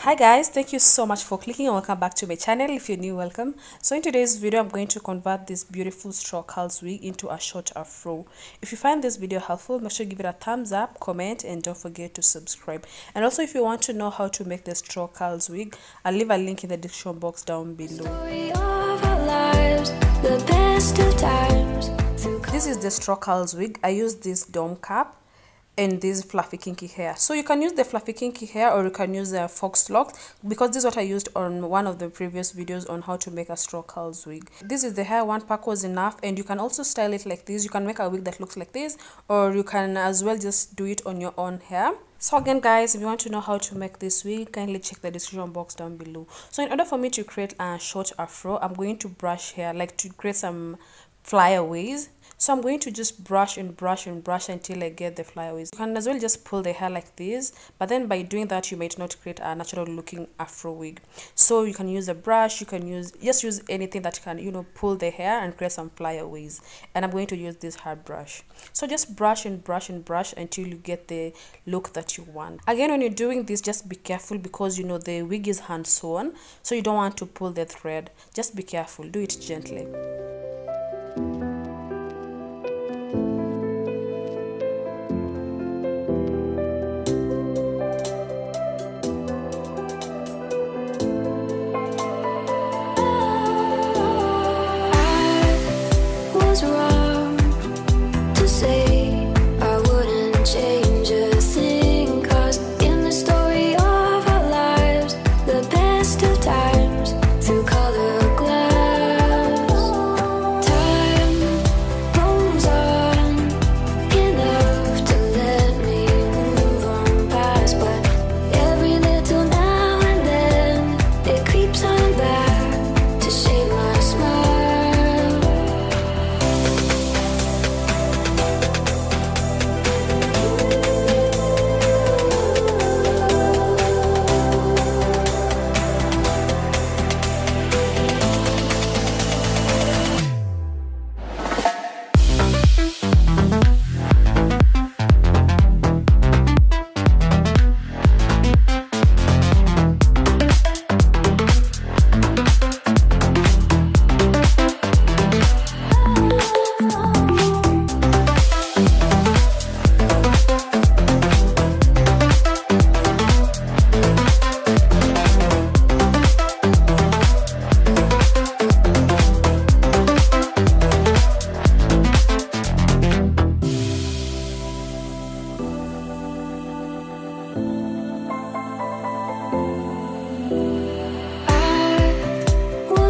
hi guys thank you so much for clicking and welcome back to my channel if you're new welcome. So in today's video i'm going to convert this beautiful straw curls wig into a short afro. If you find this video helpful make sure you give it a thumbs up comment and don't forget to subscribe. And also if you want to know how to make the straw curls wig i'll leave a link in the description box down below. This is the straw curls wig. I use this dome cap and this fluffy kinky hair. So you can use the fluffy kinky hair or you can use the faux locs because this is what i used on one of the previous videos on how to make a straw curls wig. This is the hair one pack was enough and you can also style it like this. You can make a wig that looks like this or you can as well just do it on your own hair. So again guys if you want to know how to make this wig kindly check the description box down below. So in order for me to create a short afro i'm going to brush hair like to create some flyaways so i'm going to just brush and brush and brush until i get the flyaways. You can as well just pull the hair like this but then by doing that you might not create a natural looking afro wig. So you can use a brush you can use just use anything that can you know pull the hair and create some flyaways. And i'm going to use this hard brush. So just brush and brush and brush until you get the look that you want. Again when you're doing this just be careful because you know the wig is hand sewn so you don't want to pull the thread. Just be careful. Do it gently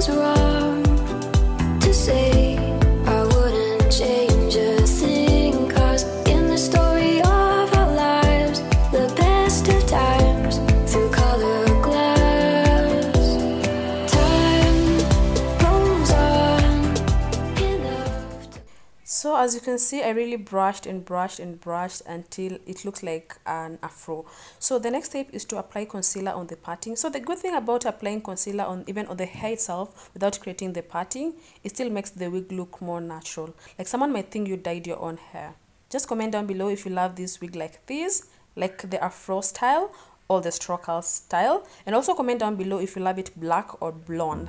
so as you can see i really brushed and brushed and brushed until it looks like an afro. So the next step is to apply concealer on the parting. So the good thing about applying concealer on even on the hair itself without creating the parting it still makes the wig look more natural. Like someone might think you dyed your own hair. Just comment down below if you love this wig like this like the afro style or the straw style. And also comment down below if you love it black or blonde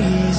sun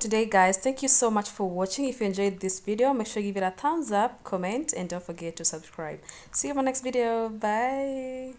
today guys. Thank you so much for watching. If you enjoyed this video make sure you give it a thumbs up comment and don't forget to subscribe. See you in my next video. Bye.